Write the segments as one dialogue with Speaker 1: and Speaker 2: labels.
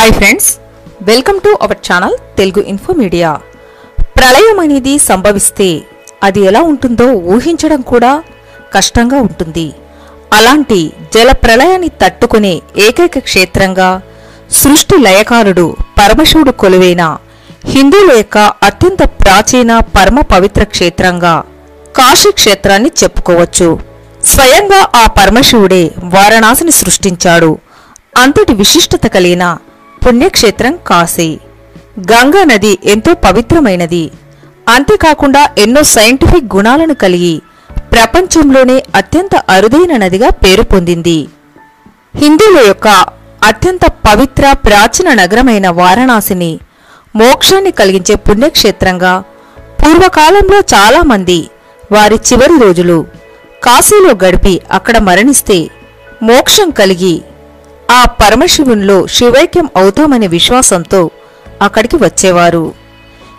Speaker 1: Hi friends welcome to our channel Telugu info media ప్రళయం అనేది సంభవిస్తే అది ఎలా ఉంటుందో ఊహించడం కూడా కష్టంగా ఉంటుంది. అలాంటి జల ప్రళయాన్ని తట్టుకునే ఏకైక క్షేత్రంగా సృష్టి లయకారుడు పరమశివుడు కొలువైన హిందువుల యొక్క అత్యంత ప్రాచీన పరమ పవిత్ర క్షేత్రంగా కాశీ క్షేత్రాన్ని చెప్పుకోవచ్చు. స్వయంగా ఆ పరమశివుడే వారణాసిని సృష్టించాడు. అంతటి విశిష్టత కలిగిన పుణ్యక్షేత్రం కాశీ. గంగా నది ఎంతో పవిత్రమైనది. అంతేకాకుండా ఎన్నో సైంటిఫిక్ గుణాలను కలిగి ప్రపంచంలోనే అత్యంత అరుదైన నదిగా పేరు పొందింది. హిందువుల యొక్క అత్యంత పవిత్ర ప్రాచీన నగరమైన వారణాసిని మోక్షాన్ని కలిగించే పుణ్యక్షేత్రంగా పూర్వకాలంలో చాలామంది వారి చివరి రోజులు కాశీలో గడిపి అక్కడ మరణిస్తే మోక్షం కలిగి ఆ పరమశివునిలో శివైక్యం అవుతామనే విశ్వాసంతో అక్కడికి వచ్చేవారు.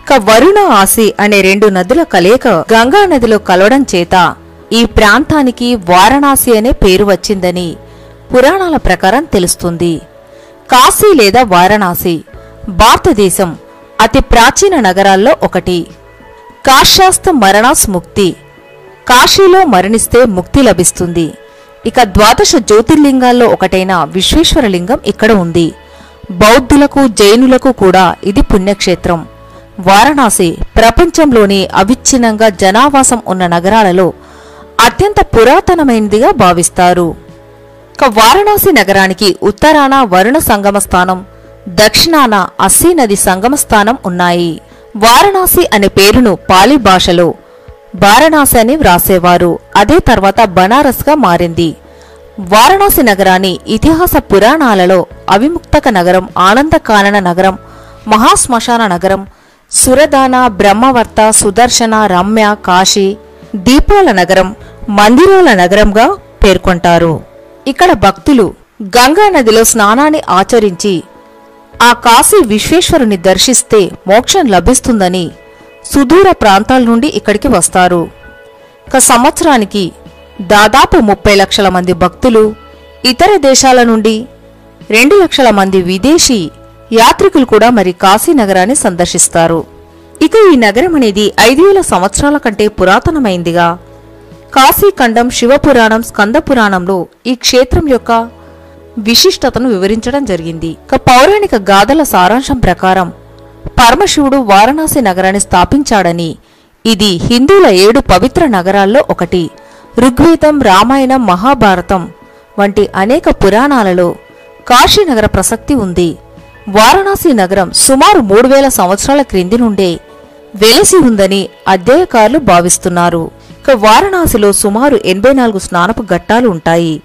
Speaker 1: ఇక వరుణ ఆసి అనే రెండు నదుల కలయిక గంగా నదిలో కలవడం చేత ఈ ప్రాంతానికి వారణాసి అనే పేరు వచ్చిందని పురాణాల ప్రకారం తెలుస్తుంది. కాశీ లేదా వారణాసి భారతదేశం అతి ప్రాచీన నగరాల్లో ఒకటి. కాశ్యాస్త మరణాస్ ముక్తి కాశీలో మరణిస్తే ముక్తి లభిస్తుంది. ఇక ద్వాదశ జ్యోతిర్లింగాల్లో ఒకటైన విశ్వేశ్వరలింగం ఇక్కడ ఉంది. బౌద్ధులకు జైనులకు కూడా ఇది పుణ్యక్షేత్రం. వారణాసి ప్రపంచంలోనే అవిచ్ఛిన్నంగా జనావాసం ఉన్న నగరాలలో అత్యంత పురాతనమైనదిగా భావిస్తారు. ఇక వారణాసి నగరానికి ఉత్తరాన వరుణ సంగమ స్థానం దక్షిణాన అస్సీ నది సంగమ స్థానం ఉన్నాయి. వారణాసి అనే పేరును పాలీ భాషలో వారణాసి అని వ్రాసేవారు. అదే తర్వాత బనారస్గా మారింది. వారణాసి నగరాన్ని ఇతిహాస పురాణాలలో అవిముక్తక నగరం ఆనందకానన నగరం మహాశ్మశాన నగరం సురదాన బ్రహ్మవర్త సుదర్శన రమ్య కాశీ దీపాల నగరం మందిరాల నగరంగా పేర్కొంటారు. ఇక్కడ భక్తులు గంగా నదిలో స్నానాన్ని ఆచరించి ఆ కాశీ విశ్వేశ్వరుని దర్శిస్తే మోక్షం లభిస్తుందని సుదూర ప్రాంతాల నుండి ఇక్కడికి వస్తారు. ఒక సంవత్సరానికి దాదాపు ముప్పై లక్షల మంది భక్తులు ఇతర దేశాల నుండి రెండు లక్షల మంది విదేశీ యాత్రికులు కూడా మరి కాశీ నగరాన్ని సందర్శిస్తారు. ఇక ఈ నగరం అనేది ఐదు వేల సంవత్సరాల కంటే పురాతనమైందిగా. కాశీఖండం శివపురాణం స్కందపురాణంలో ఈ క్షేత్రం యొక్క విశిష్టతను వివరించడం జరిగింది. ఇక పౌరాణిక గాథల సారాంశం ప్రకారం పరమశివుడు వారణాసి నగరాన్ని స్థాపించాడని. ఇది హిందువుల ఏడు పవిత్ర నగరాల్లో ఒకటి. ఋగ్వేదం రామాయణం మహాభారతం వంటి అనేక పురాణాలలో కాశీనగర ప్రసక్తి ఉంది. వారణాసి నగరం సుమారు మూడు వేల సంవత్సరాల క్రింది నుండే వెలసి ఉందని అధ్యయకారులు భావిస్తున్నారు. ఇక వారణాసిలో సుమారు ఎనభై నాలుగు స్నానపు ఘట్టాలు ఉంటాయి.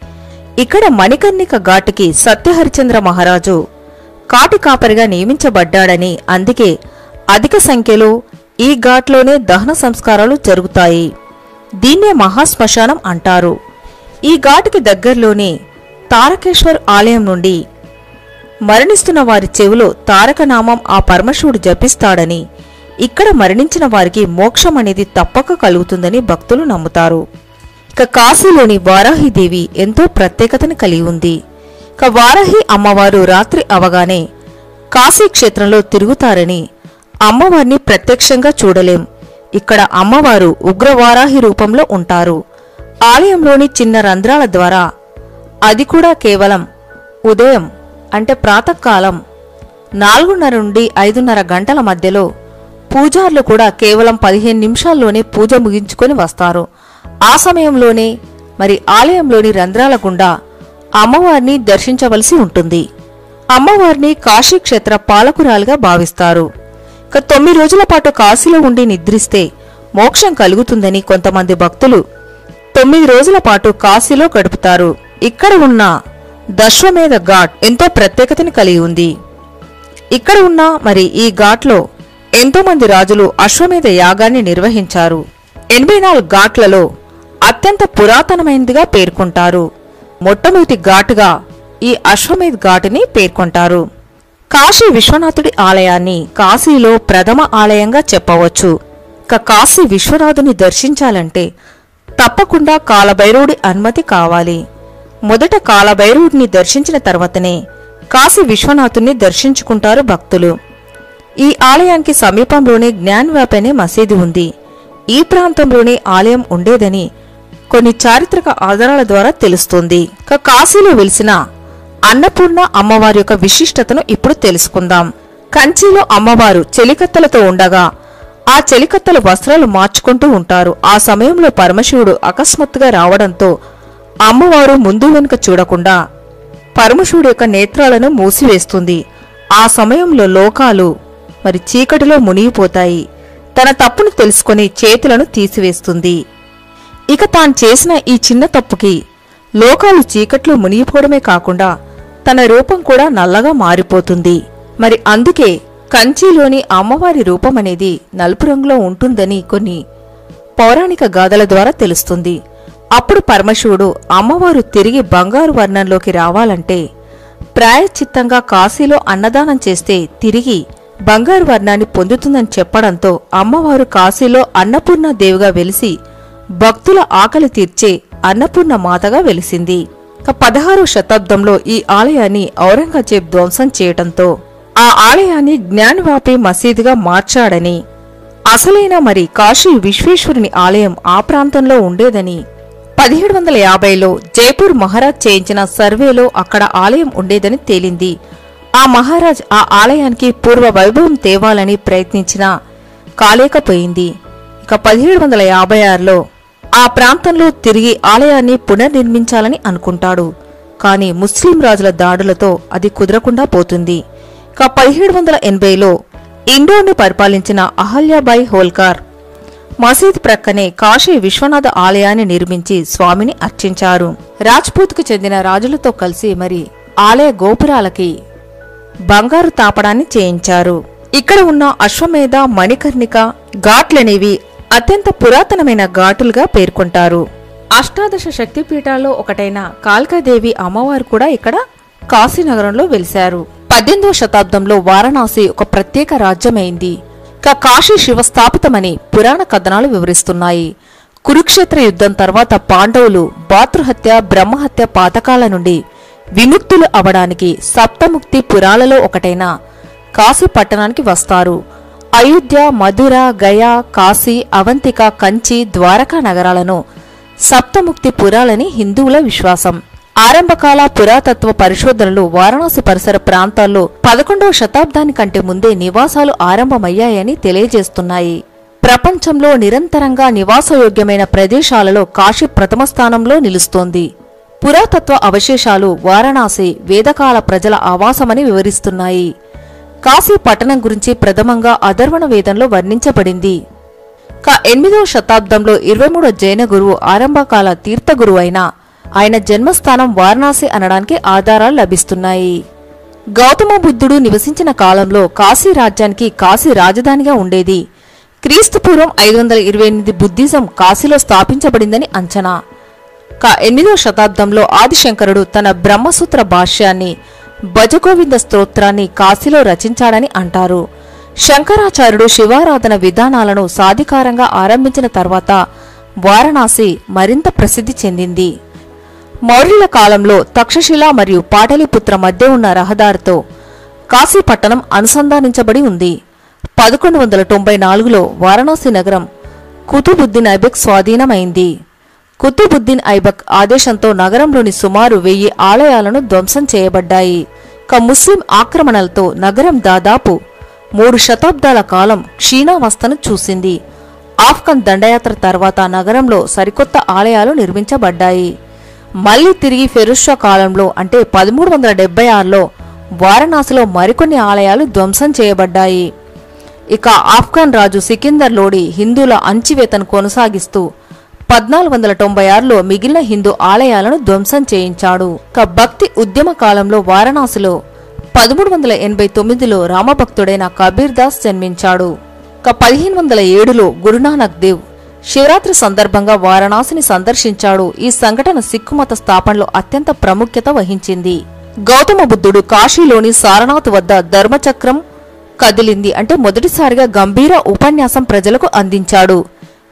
Speaker 1: ఇక్కడ మణికర్ణిక ఘాటుకి సత్యహరిచంద్ర మహారాజు కాటి కాపరిగా నియమించబడ్డాడని అందుకే అధిక సంఖ్యలో ఈ ఘాట్లోనే దహన సంస్కారాలు జరుగుతాయి. దీన్నే మహాశ్మశానం అంటారు. ఈ ఘాటుకి దగ్గరలోనే తారకేశ్వర్ ఆలయం నుండి మరణిస్తున్న వారి చెవిలో తారకనామం ఆ పరమశివుడు జపిస్తాడని ఇక్కడ మరణించిన వారికి మోక్షం అనేది తప్పక కలుగుతుందని భక్తులు నమ్ముతారు. ఇక కాశీలోని వారాహిదేవి ఎంతో ప్రత్యేకతను కలిగి ఉంది. ఇక వారాహి అమ్మవారు రాత్రి అవగానే కాశీ క్షేత్రంలో తిరుగుతారని అమ్మవారిని ప్రత్యక్షంగా చూడలేం. ఇక్కడ అమ్మవారు ఉగ్రవారాహి రూపంలో ఉంటారు. ఆలయంలోని చిన్న రంధ్రాల ద్వారా అది కూడా కేవలం ఉదయం అంటే ప్రాతకాలం నాలుగున్నర నుండి ఐదున్నర గంటల మధ్యలో పూజార్లు కూడా కేవలం పదిహేను నిమిషాల్లోనే పూజ ముగించుకొని వస్తారు. ఆ సమయంలోనే మరి ఆలయంలోని రంధ్రాల గుండా అమ్మవారిని దర్శించవలసి ఉంటుంది. అమ్మవారిని కాశీక్షేత్ర పాలకురాలుగా భావిస్తారు. ఇక తొమ్మిది రోజుల పాటు కాశీలో ఉండి నిద్రిస్తే మోక్షం కలుగుతుందని కొంతమంది భక్తులు తొమ్మిది రోజుల పాటు కాశీలో గడుపుతారు. ఇక్కడ ఉన్న దశ్వమేధ ఘాట్ ఎంతో ప్రత్యేకతను కలిగి ఉంది. ఇక్కడ ఉన్న మరి ఈ ఘాట్లో ఎంతో మంది రాజులు అశ్వమేధ యాగాన్ని నిర్వహించారు. ఎనభై నాలుగు ఘాట్లలో అత్యంత పురాతనమైనదిగా పేర్కొంటారు. మొట్టమొదటి ఘాటుగా ఈ అశ్వమేధ్ ఘాటుని పేర్కొంటారు. కాశీ విశ్వనాథుడి ఆలయాన్ని కాశీలో ప్రథమ ఆలయంగా చెప్పవచ్చు. ఇక కాశీ విశ్వనాథుని దర్శించాలంటే తప్పకుండా కాలభైరవుడి అనుమతి కావాలి. మొదట కాలభైరవుడిని దర్శించిన తర్వాతనే కాశీ విశ్వనాథుణ్ణి దర్శించుకుంటారు భక్తులు. ఈ ఆలయానికి సమీపంలోనే జ్ఞాన్వాప్ అనే మసీదు ఉంది. ఈ ప్రాంతంలోనే ఆలయం ఉండేదని కొన్ని చారిత్రక ఆధారాల ద్వారా తెలుస్తుంది. కాశీలో వెలిసిన అన్నపూర్ణ అమ్మవారి యొక్క విశిష్టతను ఇప్పుడు తెలుసుకుందాం. కంచిలో అమ్మవారు చెలికత్తలతో ఉండగా ఆ చెలికత్తల వస్త్రాలు మార్చుకుంటూ ఉంటారు. ఆ సమయంలో పరమశివుడు అకస్మాత్తుగా రావడంతో అమ్మవారు ముందు వెనుక చూడకుండా పరమశివుడు యొక్క నేత్రాలను మూసివేస్తుంది. ఆ సమయంలో లోకాలు మరి చీకటిలో మునిగిపోతాయి. తన తప్పును తెలుసుకొని చేతులను తీసివేస్తుంది. ఇక తాను చేసిన ఈ చిన్న తప్పుకి లోకాలు చీకట్లో మునిగిపోవడమే కాకుండా తన రూపం కూడా నల్లగా మారిపోతుంది. మరి అందుకే కంచిలోని అమ్మవారి రూపం అనేది నలుపు రంగులో ఉంటుందని కొన్ని పౌరాణిక గాథల ద్వారా తెలుస్తుంది. అప్పుడు పరమశివుడు అమ్మవారు తిరిగి బంగారు వర్ణంలోకి రావాలంటే ప్రాయశ్చిత్తంగా కాశీలో అన్నదానం చేస్తే తిరిగి బంగారు వర్ణాన్ని పొందుతుందని చెప్పడంతో అమ్మవారు కాశీలో అన్నపూర్ణ దేవిగా వెలిసి భక్తుల ఆకలి తీర్చే అన్నపూర్ణ మాతగా వెలిసింది. పదహారో పదహారవ శతాబ్దంలో ఈ ఆలయాన్ని ఔరంగజేబ్ ధ్వంసం చేయటంతో ఆ ఆలయాన్ని జ్ఞానవాపి మసీదుగా మార్చాడని అసలైన మరి కాశీ విశ్వేశ్వరుని ఆలయం ఆ ప్రాంతంలో ఉండేదని పదిహేడు వందల యాభైలో జైపూర్ మహారాజ్ చేయించిన సర్వేలో అక్కడ ఆలయం ఉండేదని తేలింది. ఆ మహారాజ్ ఆ ఆలయానికి పూర్వ వైభవం తేవాలని ప్రయత్నించినా కాలేకపోయింది. ఇక పదిహేడు వందల యాభై ఆరులో ఆ ప్రాంతంలో తిరిగి ఆలయాన్ని పునర్నిర్మించాలని అనుకుంటాడు. కానీ ముస్లిం రాజుల దాడులతో అది కుదరకుండా పోతుంది. ఇక పదిహేడు వందల ఎనభైలో ఇండోర్ను పరిపాలించిన అహల్యాబాయి హోల్కార్ మసీద్ ప్రక్కనే కాశీ విశ్వనాథ ఆలయాన్ని నిర్మించి స్వామిని అర్చించారు. రాజ్పూత్కు చెందిన రాజులతో కలిసి మరి ఆలయ గోపురాలకి బంగారు తాపడాన్ని చేయించారు. ఇక్కడ ఉన్న అశ్వమేధ మణికర్ణిక ఘాట్లనేవి అత్యంత పురాతనమైన ఘాటులుగా పేర్కొంటారు. అష్టాదశ శక్తిపీఠాల్లో ఒకటైన కాల్కాదేవి అమ్మవారు కూడా ఇక్కడ కాశీనగరంలో వెలిశారు. పద్దెనిమిదవ శతాబ్దంలో వారణాసి ఒక ప్రత్యేక రాజ్యమైంది. ఇక కాశీ శివస్థాపితమని పురాణ కథనాలు వివరిస్తున్నాయి. కురుక్షేత్ర యుద్ధం తర్వాత పాండవులు భాతృహత్య బ్రహ్మహత్య పాతకాల నుండి విముక్తులు అవడానికి సప్తముక్తి పురాలలో ఒకటైన కాశీ పట్టణానికి వస్తారు. అయోధ్య మధుర గయా కాశీ అవంతిక కంచి ద్వారకా నగరాలను సప్తముక్తి పురాలని హిందువుల విశ్వాసం. ఆరంభకాల పురాతత్వ పరిశోధనలు వారణాసి పరిసర ప్రాంతాల్లో పదకొండవ శతాబ్దాని కంటే ముందే నివాసాలు ఆరంభమయ్యాయని తెలియజేస్తున్నాయి. ప్రపంచంలో నిరంతరంగా నివాసయోగ్యమైన ప్రదేశాలలో కాశీ ప్రథమ స్థానంలో నిలుస్తోంది. పురాతత్వ అవశేషాలు వారణాసి వేదకాల ప్రజల ఆవాసమని వివరిస్తున్నాయి. కాశీ పట్టణం గురించి ప్రథమంగా అధర్వణ వేదంలో వర్ణించబడింది. కా ఎనిమిదవ శతాబ్దంలో ఇరవై మూడో జైన గురువు ఆరంభకాల తీర్థ గురువు అయిన ఆయన జన్మస్థానం వారణాసి అనడానికి ఆధారాలు లభిస్తున్నాయి. గౌతమ బుద్ధుడు నివసించిన కాలంలో కాశీ రాజ్యానికి కాశీ రాజధానిగా ఉండేది. క్రీస్తుపూర్వం ఐదు వందల ఇరవై ఎనిమిది బుద్ధిజం కాశీలో స్థాపించబడిందని అంచనా. కా ఎనిమిదవ శతాబ్దంలో ఆదిశంకరుడు తన బ్రహ్మసూత్ర భాష్యాన్ని భజగోవింద స్తోత్రాన్ని కాశీలో రచించాడని అంటారు. శంకరాచార్యుడు శివారాధన విధానాలను సాధికారంగా ఆరంభించిన తర్వాత వారణాసి మరింత ప్రసిద్ధి చెందింది. మౌర్యుల కాలంలో తక్షశిల మరియు పాటలిపుత్ర మధ్య ఉన్న రహదారితో కాశీ పట్టణం అనుసంధానించబడి ఉంది. పదకొండు వందల తొంభై నాలుగులో వారణాసి నగరం కుతుబుద్దీన్ ఐబెక్ స్వాధీనమైంది. కుతుబుద్దీన్ ఐబక్ ఆదేశంతో నగరంలోని సుమారు వెయ్యి ఆలయాలను ధ్వంసం చేయబడ్డాయి. ఇక ముస్లిం ఆక్రమణలతో నగరం దాదాపు మూడు శతాబ్దాల కాలం క్షీణావస్థను చూసింది. ఆఫ్ఘన్ దండయాత్ర తర్వాత నగరంలో సరికొత్త ఆలయాలు నిర్మించబడ్డాయి. మళ్ళీ తిరిగి ఫెరుషా కాలంలో అంటే పదమూడు వందల డెబ్బై ఆరులో వారణాసిలో మరికొన్ని ఆలయాలు ధ్వంసం చేయబడ్డాయి. ఇక ఆఫ్ఘన్ రాజు సికిందర్ లోడి హిందువుల అంచివేతను కొనసాగిస్తూ పద్నాలుగు వందల తొంభై ఆరులో మిగిలిన హిందూ ఆలయాలను ధ్వంసం చేయించాడు. ఇక భక్తి ఉద్యమ కాలంలో వారణాసిలో పదమూడు వందల ఎనభై తొమ్మిదిలో రామభక్తుడైన కబీర్ దాస్ జన్మించాడు. ఇక పదిహేను వందల ఏడులో గురునానక్ దేవ్ శివరాత్రి సందర్భంగా వారణాసిని సందర్శించాడు. ఈ సంఘటన సిక్కు మత స్థాపనలో అత్యంత ప్రాముఖ్యత వహించింది. గౌతమ బుద్ధుడు కాశీలోని సారనాథ్ వద్ద ధర్మచక్రం కదిలింది అంటే మొదటిసారిగా గంభీర ఉపన్యాసం ప్రజలకు అందించాడు.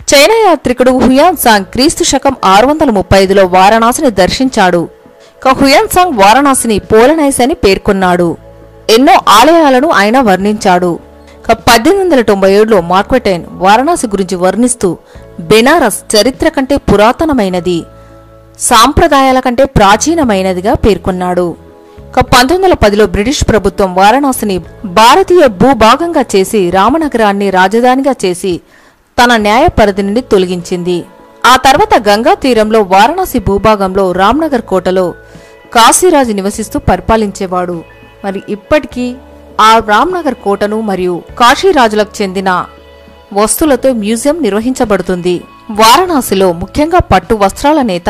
Speaker 1: చైనా యాత్రికుడు హుయాన్ సాంగ్ క్రీస్తు శకం ఆరు వందల ముప్పై ఐదులో వారణాసిని దర్శించాడు హుయాన్సాంగ్ వారణాసిని పోలనైస్ అని పేర్కొన్నాడు. ఎన్నో ఆలయాలను ఆయన వర్ణించాడు. పద్దెనిమిది వందల తొంభై ఏడులో మార్క్వెటైన్ వారణాసి గురించి వర్ణిస్తూ బెనారస్ చరిత్ర కంటే పురాతనమైనది సాంప్రదాయాల కంటే ప్రాచీనమైనదిగా పేర్కొన్నాడు. పంతొమ్మిది వందల పదిలో బ్రిటిష్ ప్రభుత్వం వారణాసిని భారతీయ భూభాగంగా చేసి రామనగరాన్ని రాజధానిగా చేసి తన న్యాయ పరిధి నుండి తొలగించింది. ఆ తర్వాత గంగా తీరంలో వారణాసి భూభాగంలో రామ్నగర్ కోటలో కాశీరాజు నివసిస్తూ పరిపాలించేవాడు. మరి ఇప్పటికీ ఆ రామ్నగర్ కోటను మరియు కాశీరాజులకు చెందిన వస్తువులతో మ్యూజియం నిర్వహించబడుతుంది. వారణాసిలో ముఖ్యంగా పట్టు వస్త్రాల నేత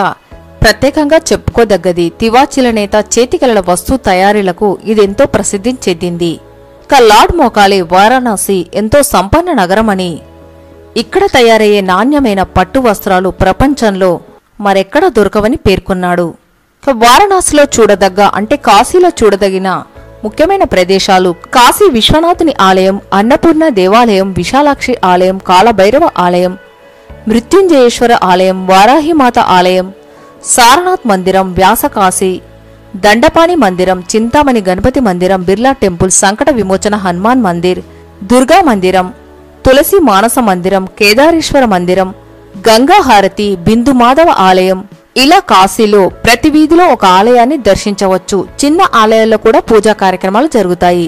Speaker 1: ప్రత్యేకంగా చెప్పుకోదగ్గది తివాచీల నేత చేతికలల వస్తు తయారీలకు ఇదెంతో ప్రసిద్ధి చెందింది. ఇక లార్డ్ మోకాలే వారణాసి ఎంతో సంపన్న నగరమని ఇక్కడ తయారయ్యే నాణ్యమైన పట్టు వస్త్రాలు ప్రపంచంలో మరెక్కడ దొరకవని పేర్కొన్నాడు. వారణాసిలో చూడదగ్గ అంటే కాశీలో చూడదగిన ముఖ్యమైన ప్రదేశాలు కాశీ విశ్వనాథుని ఆలయం అన్నపూర్ణ దేవాలయం విశాలాక్షి ఆలయం కాలభైరవ ఆలయం మృత్యుంజయేశ్వర ఆలయం వారాహిమాత ఆలయం సారనాథ్ మందిరం వ్యాసకాశి దండపాణి మందిరం చింతామణి గణపతి మందిరం బిర్లా టెంపుల్ సంకట విమోచన హనుమాన్ మందిర్ దుర్గా మందిరం తులసి మానస మందిరం కేదారేశ్వర మందిరం గంగాహారతి బిందు మాధవ ఆలయం. ఇలా కాశీలో ప్రతి వీధిలో ఒక ఆలయాన్ని దర్శించవచ్చు. చిన్న ఆలయాల్లో కూడా పూజా కార్యక్రమాలు జరుగుతాయి.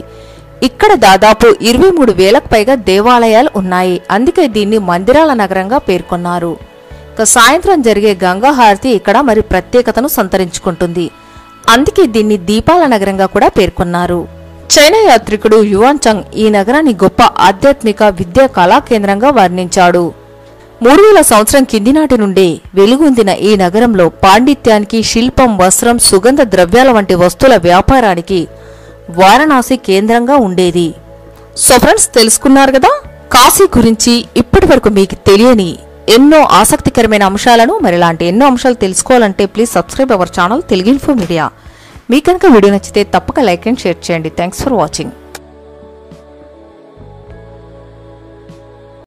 Speaker 1: ఇక్కడ దాదాపు ఇరవై మూడు వేలకు పైగా దేవాలయాలు ఉన్నాయి. అందుకే దీన్ని మందిరాల నగరంగా పేర్కొన్నారు. ఇక సాయంత్రం జరిగే గంగాహారతి ఇక్కడ మరి ప్రత్యేకతను సంతరించుకుంటుంది. అందుకే దీన్ని దీపాల నగరంగా కూడా పేర్కొన్నారు. చైనా యాత్రికుడు యువాన్ చంగ్ ఈ నగరాన్ని గొప్ప ఆధ్యాత్మిక విద్యా కళా కేంద్రంగా వర్ణించాడు. మూడు వేల సంవత్సరం కింది నాటి నుండే వెలుగొందిన ఈ నగరంలో పాండిత్యానికి శిల్పం వస్త్రం సుగంధ ద్రవ్యాల వంటి వస్తువుల వ్యాపారానికి వారణాసి కేంద్రంగా ఉండేది. సో ఫ్రెండ్స్ తెలుసుకున్నారు కదా? కాశీ గురించి ఇప్పటి వరకు మీకు తెలియని ఎన్నో ఆసక్తికరమైన అంశాలను మరిలాంటి ఎన్నో అంశాలు తెలుసుకోవాలంటే please subscribe our channel Telugu info media. మీకు కనుక వీడియో నచ్చితే తప్పక లైక్ అండ్ షేర్ చేయండి. Thanks for watching